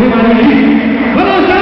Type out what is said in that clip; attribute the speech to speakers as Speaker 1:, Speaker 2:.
Speaker 1: メガネ